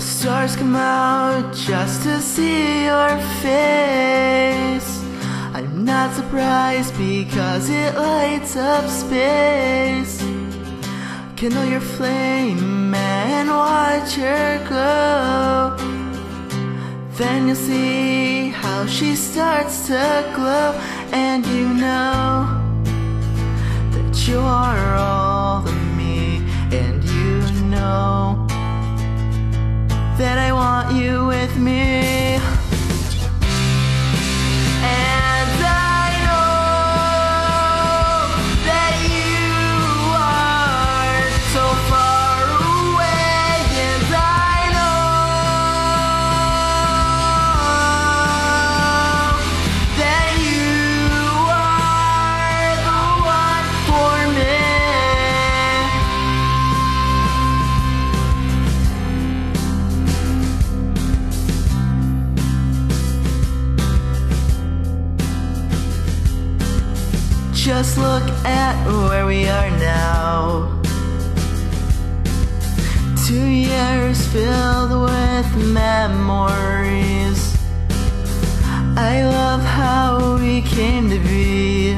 stars come out just to see your face. I'm not surprised because it lights up space. Kindle your flame and watch her glow. Then you'll see how she starts to glow, and Just look at where we are now. Two years filled with memories. I love how we came to be.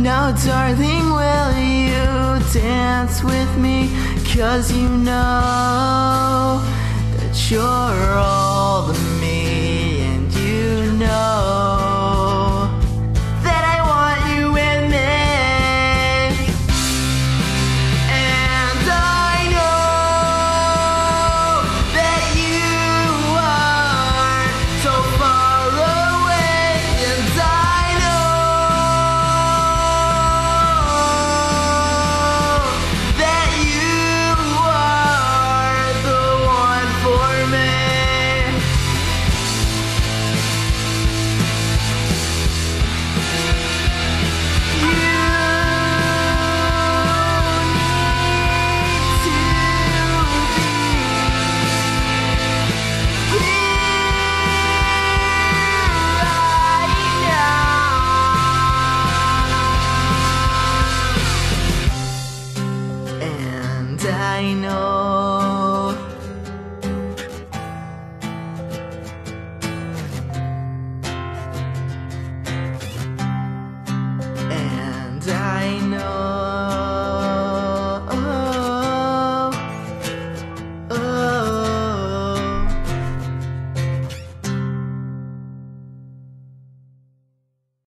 Now, darling, will you dance with me? Cause you know that you're all of